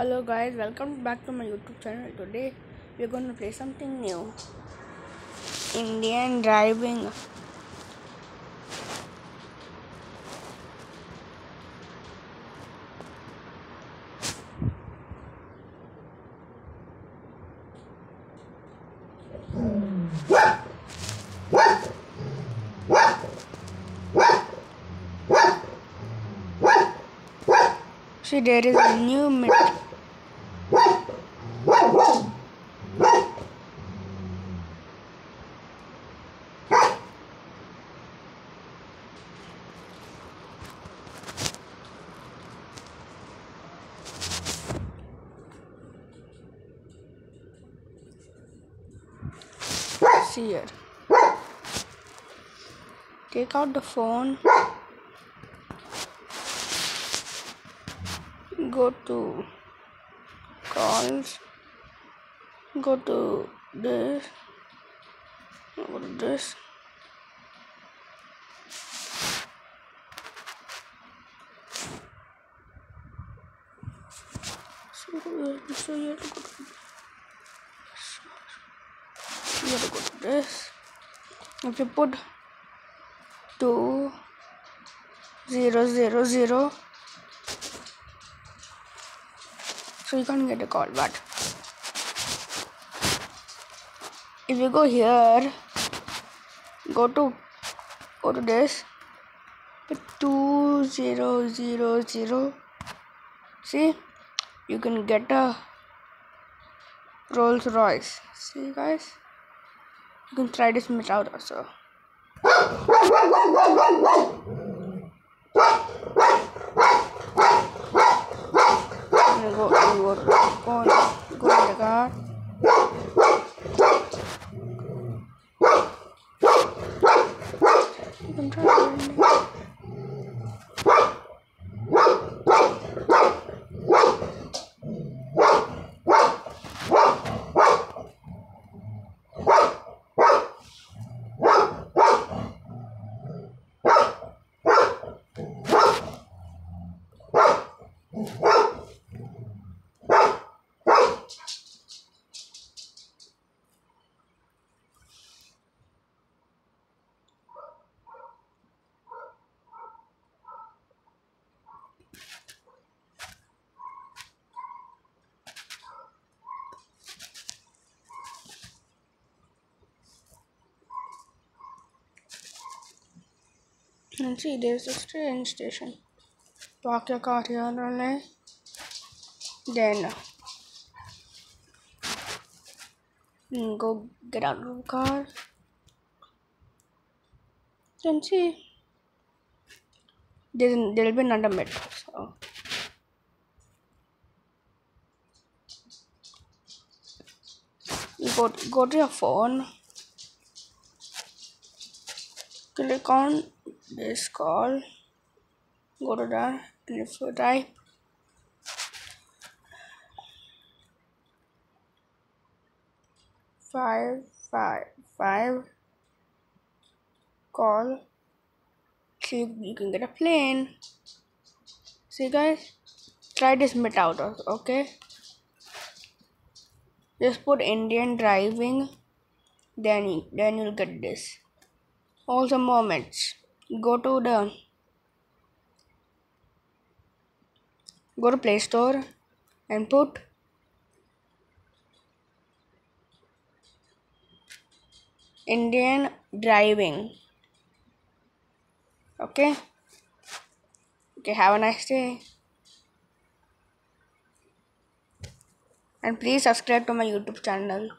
Hello guys, welcome back to my YouTube channel. Today we're going to play something new. Indian driving. See, there is a new. See here. Take out the phone. Go to calls. Go to this. Go this. So so you have to go to you have to go to this. If you put two zero zero zero, so you can't get a call. But if you go here, go to go to this, put two zero zero zero. See, you can get a Rolls Royce. See, guys. You can try this much out also. I'm gonna go, I'm gonna go, go, on, go in the car. And see, there's a train station. Here only. Then mm, go get out of the car. Then see, there's, there'll be another metro. So. Go, go to your phone. Click on this call. Go to that. And if you type five five five call see if you can get a plane. See guys try this myth out okay? Just put indian driving then you, then you'll get this. Also moments. Go to the go to play store and put Indian driving. Okay. Okay, have a nice day. And please subscribe to my YouTube channel.